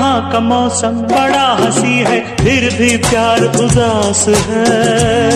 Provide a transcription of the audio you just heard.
का मौसम बड़ा हँसी है फिर भी प्यार उदास है।